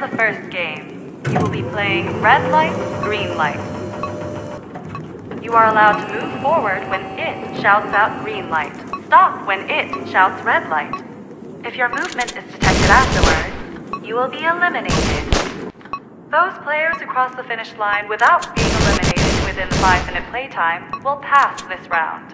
The first game, you will be playing red light, green light. You are allowed to move forward when it shouts out green light. Stop when it shouts red light. If your movement is detected afterwards, you will be eliminated. Those players who cross the finish line without being eliminated within the 5 minute playtime will pass this round.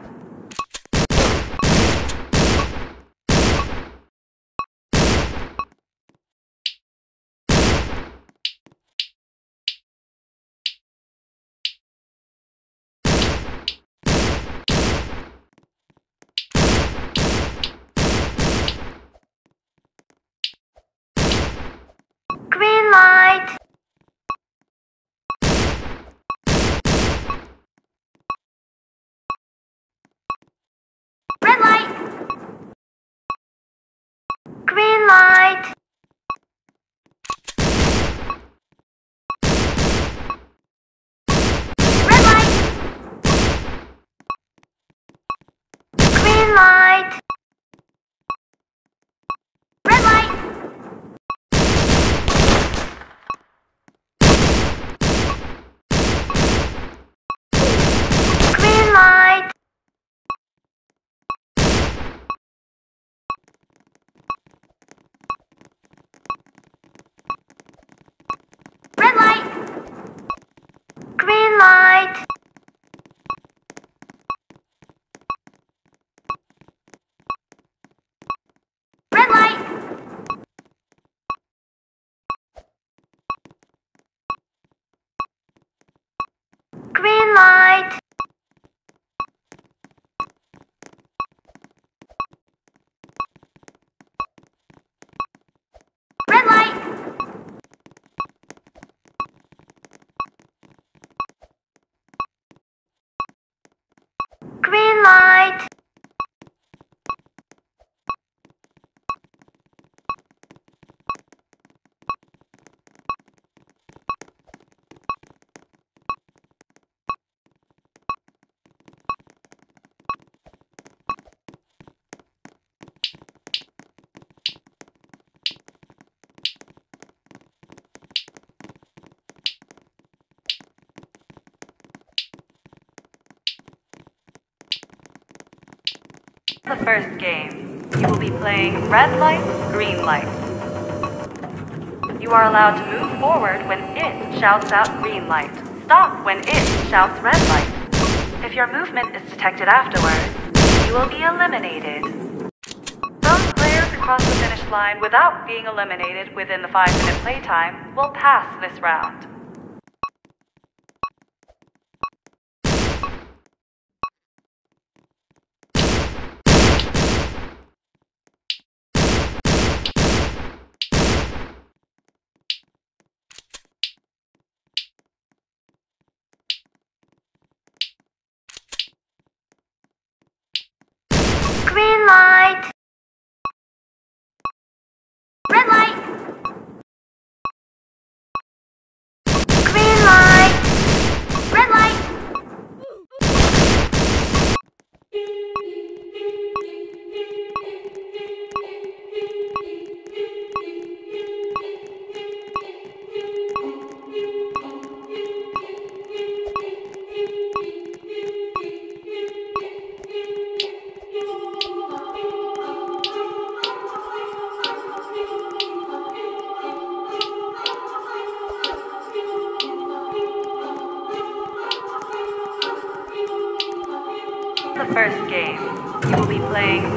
The first game, you will be playing red light, green light. You are allowed to move forward when it shouts out green light. Stop when it shouts red light. If your movement is detected afterwards, you will be eliminated. Those players who cross the finish line without being eliminated within the 5 minute playtime will pass this round.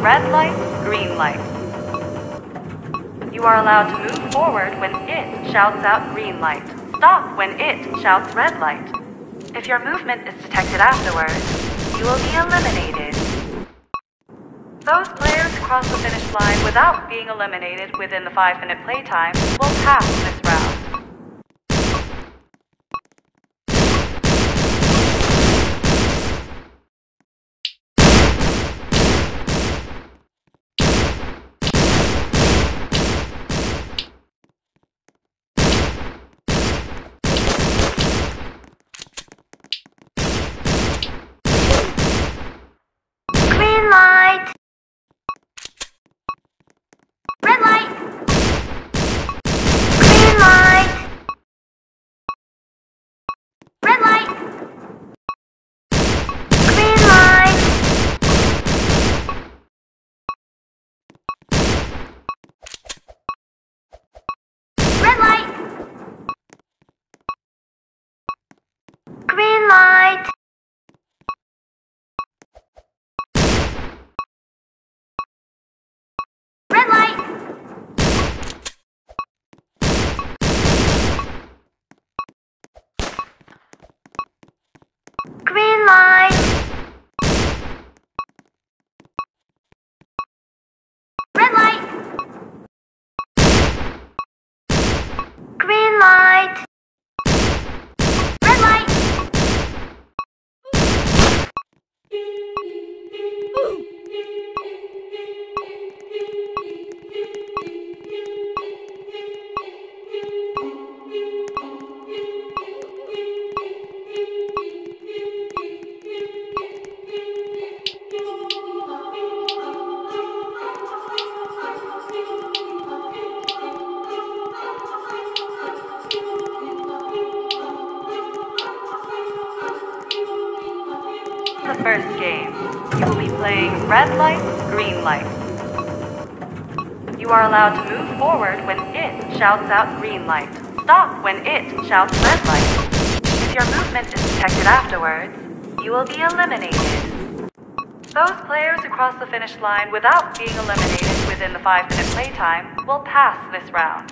Red light, green light. You are allowed to move forward when it shouts out green light. Stop when it shouts red light. If your movement is detected afterwards, you will be eliminated. Those players who cross the finish line without being eliminated within the 5 minute playtime will pass this You are allowed to move forward when it shouts out green light. Stop when it shouts red light. If your movement is detected afterwards, you will be eliminated. Those players who cross the finish line without being eliminated within the five minute playtime will pass this round.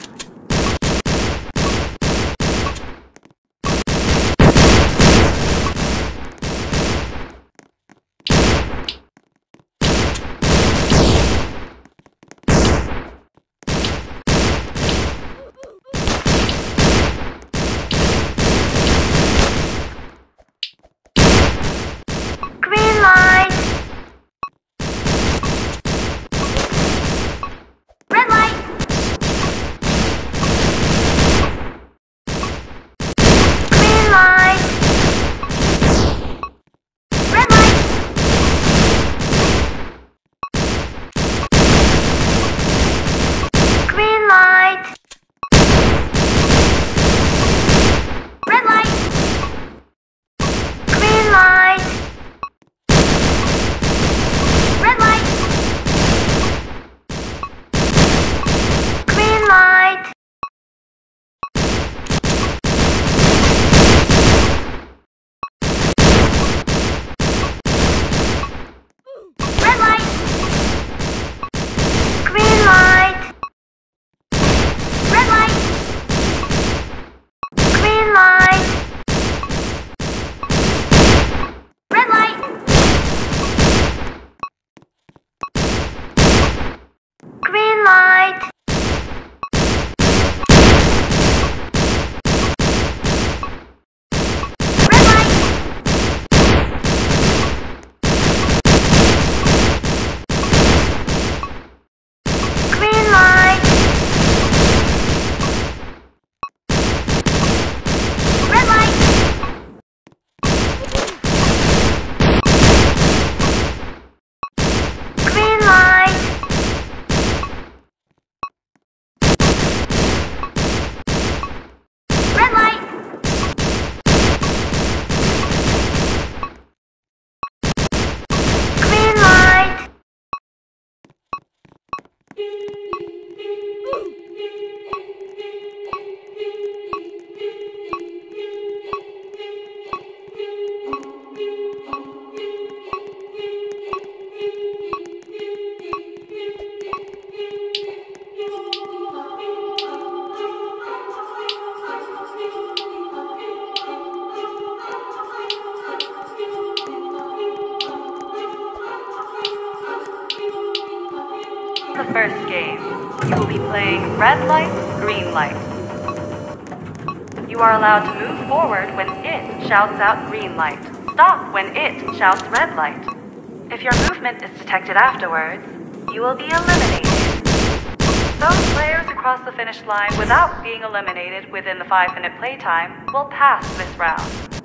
You are allowed to move forward when it shouts out green light. Stop when it shouts red light. If your movement is detected afterwards, you will be eliminated. Those players who cross the finish line without being eliminated within the five minute playtime will pass this round.